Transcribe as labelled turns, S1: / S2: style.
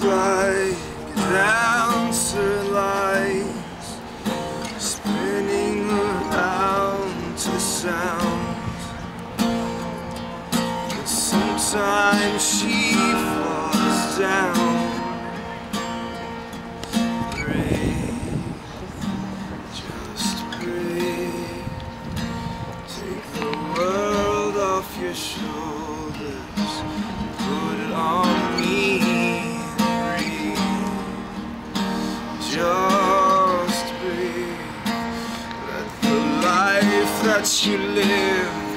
S1: A dancer lies Spinning around to sound. And sometimes she falls down. Breathe, just breathe. Take the world off your shoulders Just breathe Let the life that you live